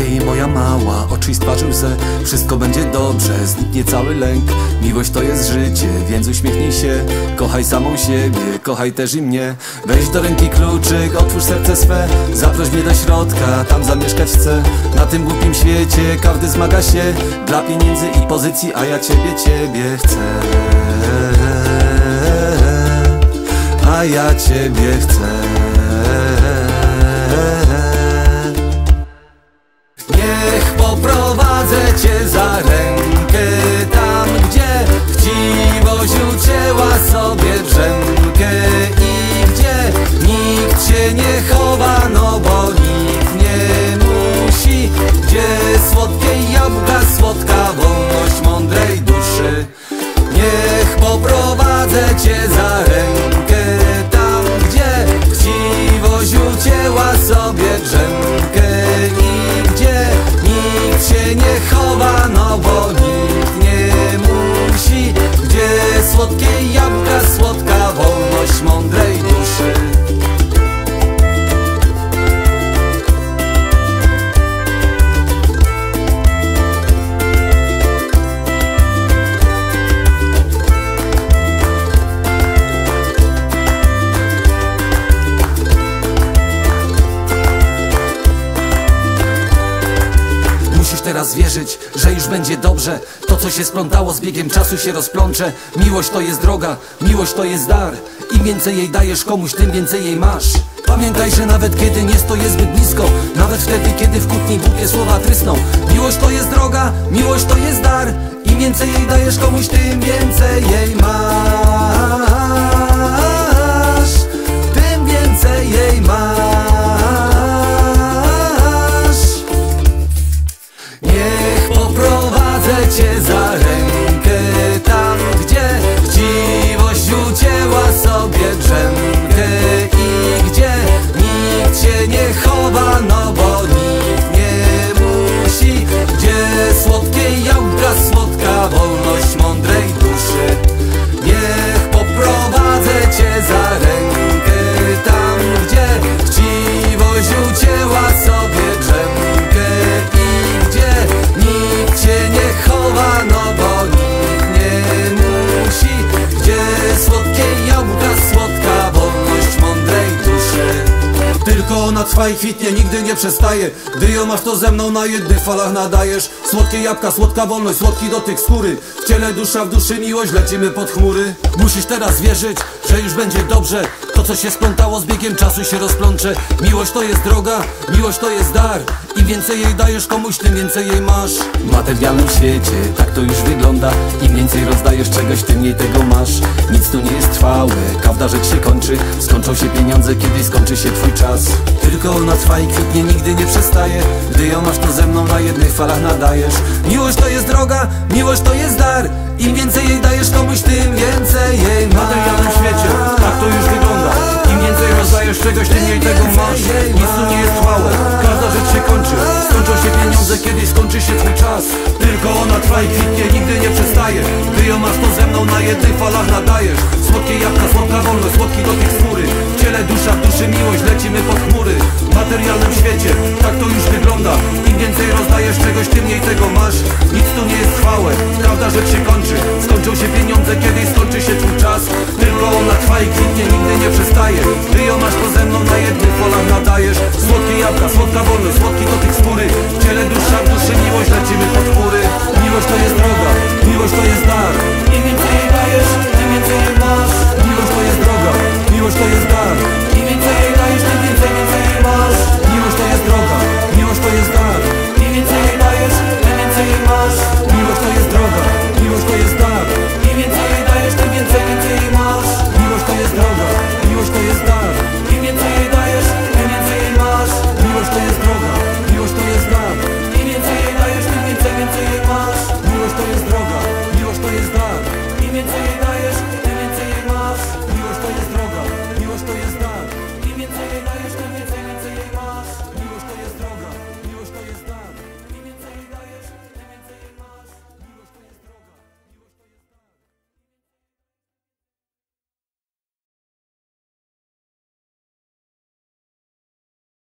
i stwarzy łzę Wszystko będzie dobrze, zniknie cały lęk. Miłość to jest życie, więc uśmiechnij się. Kochaj samą siebie, kochaj też i mnie. Weź do ręki kluczyk, otwórz serce swe. Zaproś mnie do środka, tam zamieszkać chcę. Na tym głupim świecie każdy zmaga się. Dla pieniędzy i pozycji, a ja ciebie, ciebie chcę. A ja ciebie chcę teraz wierzyć, że już będzie dobrze. To co się splątało z biegiem czasu się rozplącze. Miłość to jest droga, miłość to jest dar. Im więcej jej dajesz komuś, tym więcej jej masz. Pamiętaj, że nawet kiedy nie stoję zbyt blisko Nawet wtedy, kiedy w kłótni głupie słowa trysną. Miłość to jest droga, miłość to jest dar. Im więcej jej dajesz komuś, tym więcej jej masz trwa i kwitnie, nigdy nie przestaje. Gdy ją masz to ze mną na jednych falach nadajesz. Słodkie jabłka, słodka wolność, słodki dotyk skóry. W ciele dusza w duszy miłość, lecimy pod chmury. Musisz teraz wierzyć, że już będzie dobrze To co się splątało z biegiem czasu się rozplącze. Miłość to jest droga, miłość to jest dar. Im więcej jej dajesz komuś, tym więcej jej masz. W materialnym świecie tak to już wygląda. Im więcej rozdajesz czegoś, tym mniej tego masz. Nic tu nie jest trwałe, każda rzecz się kończy. Skończą się pieniądze, kiedy skończy się twój czas. Tylko ona trwa i kwitnie, nigdy nie przestaje. Gdy ją masz to ze mną na jednych falach nadajesz. Miłość to jest droga, miłość to jest dar. Im więcej jej dajesz komuś, tym kiedy skończy się twój czas. Tylko ona trwa i kwitnie, nigdy nie przestaje. Gdy ją masz to ze mną na jednych falach nadajesz. Słodkie jabłka, słodka wolność, słodki dotyk skóry W ciele dusza, w duszy miłość, lecimy pod chmury. W materialnym świecie tak to już wygląda. Im więcej rozdajesz czegoś, tym mniej tego masz. Nic tu nie jest trwałe, każda rzecz się kończy